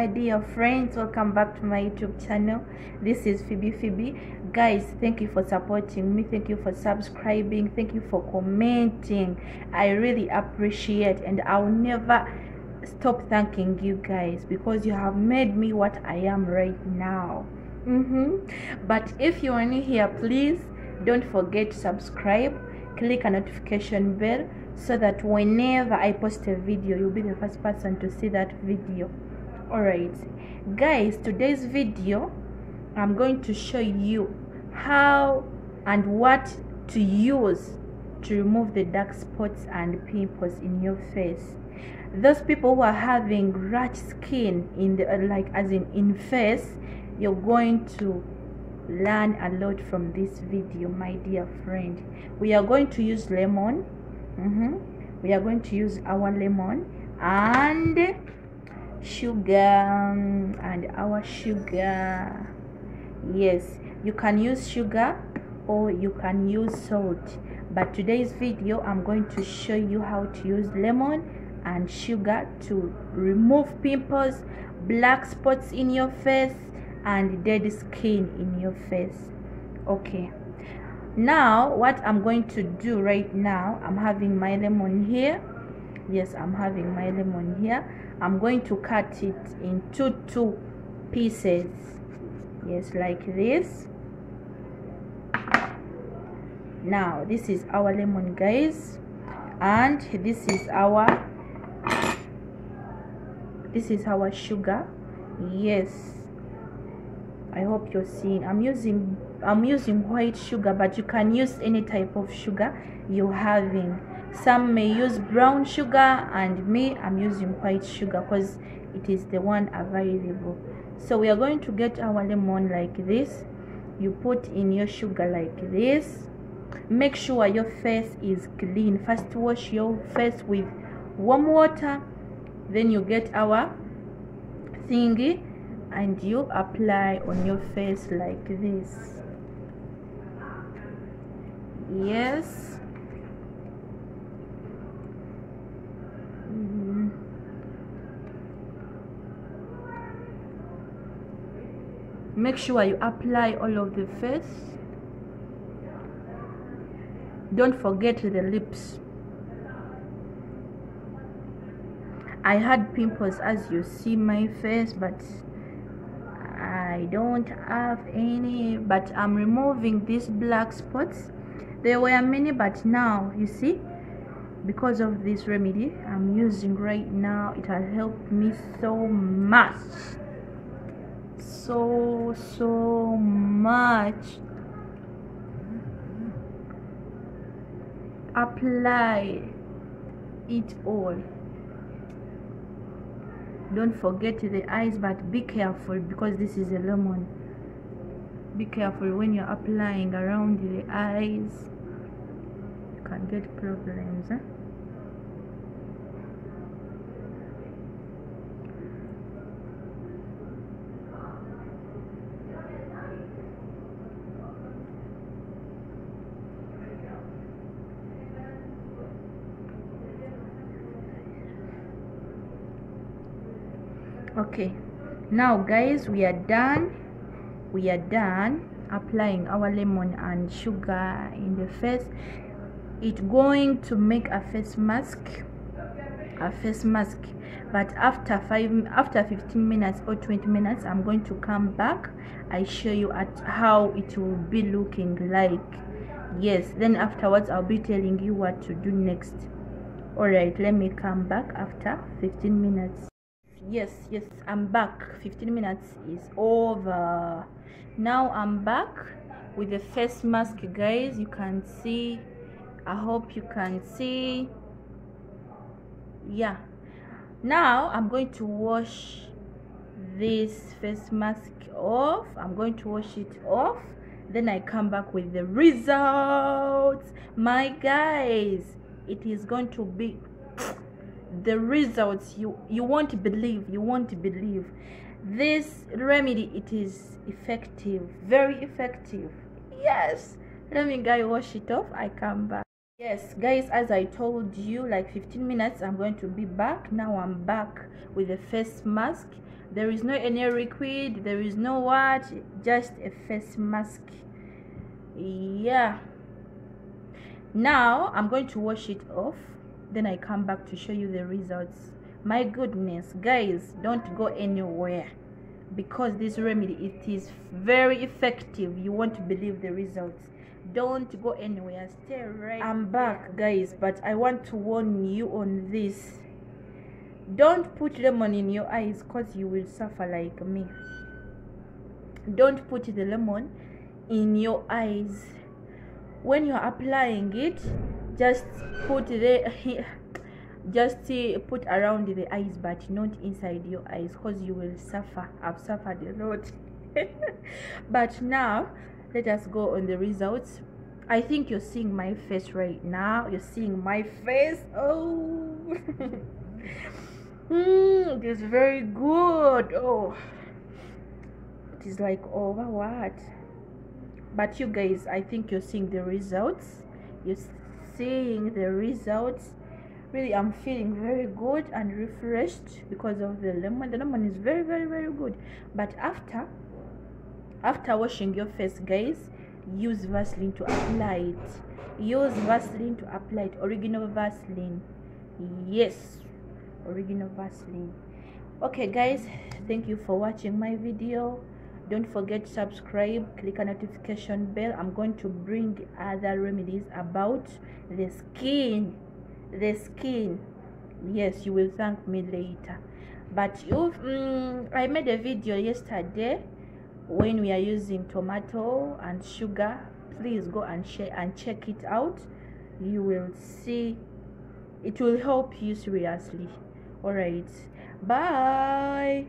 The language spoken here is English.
my dear friends welcome back to my youtube channel. This is phoebe phoebe. Guys thank you for supporting me. Thank you for subscribing. Thank you for commenting. I really appreciate and i'll never stop thanking you guys because you have made me what i am right now. Mm-hmm. but if you are new here please don't forget to subscribe click a notification bell so that whenever i post a video you'll be the first person to see that video all right guys today's video i'm going to show you how and what to use to remove the dark spots and pimples in your face those people who are having rash skin in the like as in in face you're going to learn a lot from this video my dear friend we are going to use lemon mm -hmm. we are going to use our lemon and sugar um, and our sugar. Yes you can use sugar or you can use salt. But today's video i'm going to show you how to use lemon and sugar to remove pimples black spots in your face and dead skin in your face. Okay. Now what i'm going to do right now i'm having my lemon here yes i'm having my lemon here. I'm going to cut it into two pieces. Yes like this. Now this is our lemon guys. And this is our this is our sugar. Yes. I hope you're seeing. I'm using i'm using white sugar but you can use any type of sugar you're having some may use brown sugar and me i'm using white sugar because it is the one available. So we are going to get our lemon like this. You put in your sugar like this. Make sure your face is clean. First wash your face with warm water. Then you get our thingy and you apply on your face like this. Yes make sure you apply all of the face. Don't forget the lips. I had pimples as you see my face but I don't have any. But I'm removing these black spots. There were many but now you see because of this remedy I'm using right now it has helped me so much so so much apply it all. Don't forget the eyes but be careful because this is a lemon. Be careful when you're applying around the eyes. You can get problems eh? Okay. Now guys we are done. We are done applying our lemon and sugar in the face. It's going to make a face mask a face mask. But after five after 15 minutes or 20 minutes i'm going to come back. I show you at how it will be looking like. Yes then afterwards i'll be telling you what to do next. All right let me come back after 15 minutes yes yes i'm back. 15 minutes is over. Now i'm back with the face mask guys. You can see. I hope you can see. Yeah. Now i'm going to wash this face mask off. I'm going to wash it off. Then i come back with the results. My guys it is going to be the results you you won't believe you won't believe. This remedy it is effective very effective. Yes. Let me go wash it off. I come back. Yes guys as i told you like 15 minutes i'm going to be back. Now i'm back with a face mask. There is no any liquid there is no what just a face mask. Yeah. Now i'm going to wash it off then i come back to show you the results. My goodness guys don't go anywhere. Because this remedy it is very effective. You won't believe the results. Don't go anywhere. Stay right i'm back guys but i want to warn you on this. Don't put lemon in your eyes because you will suffer like me. Don't put the lemon in your eyes. When you're applying it just put the just put around the eyes but not inside your eyes because you will suffer. I've suffered a lot. But now let us go on the results. I think you're seeing my face right now. You're seeing my face. Oh. Mm, it is very good. Oh. It is like over what? But you guys i think you're seeing the results. You're seeing the results. Really i'm feeling very good and refreshed because of the lemon. The lemon is very very very good. But after after washing your face guys use vaseline to apply it. Use vaseline to apply it. Original vaseline. Yes original vaseline. Okay guys thank you for watching my video don't forget to subscribe click a notification bell. I'm going to bring other remedies about the skin the skin. Yes you will thank me later. But you um, i made a video yesterday when we are using tomato and sugar. Please go and share and check it out. You will see. It will help you seriously. All right. Bye